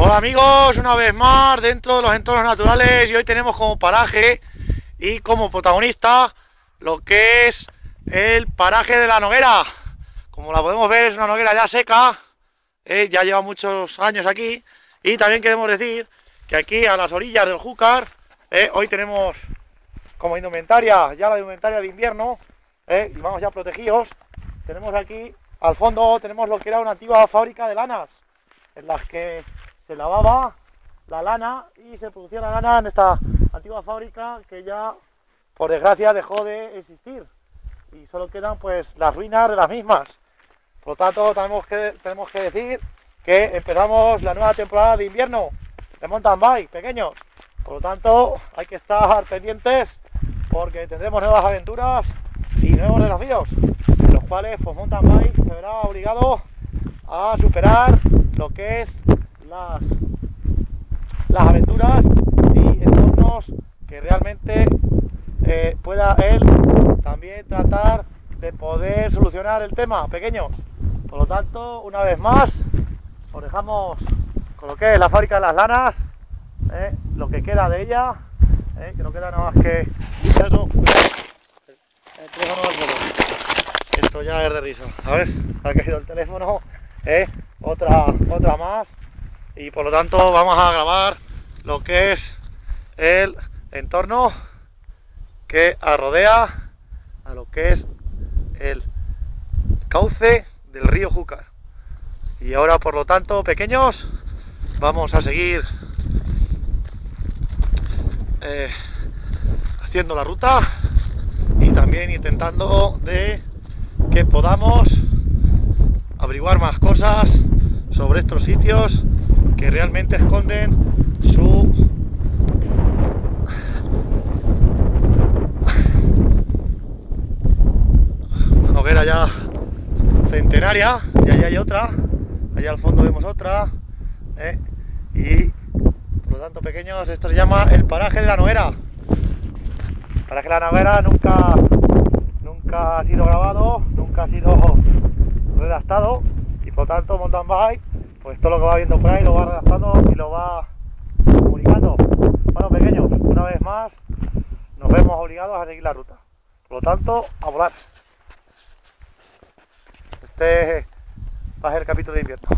Hola amigos, una vez más dentro de los entornos naturales y hoy tenemos como paraje y como protagonista lo que es el paraje de la Noguera. Como la podemos ver es una Noguera ya seca, eh, ya lleva muchos años aquí y también queremos decir que aquí a las orillas del Júcar eh, hoy tenemos como indumentaria, ya la indumentaria de invierno eh, y vamos ya protegidos. Tenemos aquí al fondo tenemos lo que era una antigua fábrica de lanas en las que se lavaba la lana y se producía la lana en esta antigua fábrica que ya, por desgracia, dejó de existir. Y solo quedan pues las ruinas de las mismas. Por lo tanto, tenemos que, tenemos que decir que empezamos la nueva temporada de invierno de mountain bike, pequeños. Por lo tanto, hay que estar pendientes porque tendremos nuevas aventuras y nuevos desafíos, en los cuales pues, mountain bike se verá obligado a superar lo que es las, las aventuras y entornos que realmente eh, pueda él también tratar de poder solucionar el tema, pequeños. Por lo tanto, una vez más, os dejamos con lo que es la fábrica de las lanas, eh, lo que queda de ella, eh, que no queda nada más que eso. Esto ya es de risa, ¿sabes? Ha caído el teléfono, otra, otra más y por lo tanto vamos a grabar lo que es el entorno que rodea a lo que es el cauce del río Júcar. Y ahora por lo tanto, pequeños, vamos a seguir eh, haciendo la ruta y también intentando de que podamos averiguar más cosas sobre estos sitios que realmente esconden su una hoguera ya centenaria y allá hay otra allá al fondo vemos otra ¿eh? y por lo tanto pequeños esto se llama el paraje de la noguera paraje de la noguera nunca nunca ha sido grabado nunca ha sido redactado y por lo tanto mountain bike pues todo lo que va viendo por lo va redactando y lo va comunicando. Bueno, pequeños, una vez más nos vemos obligados a seguir la ruta. Por lo tanto, a volar. Este va a ser el capítulo de invierno.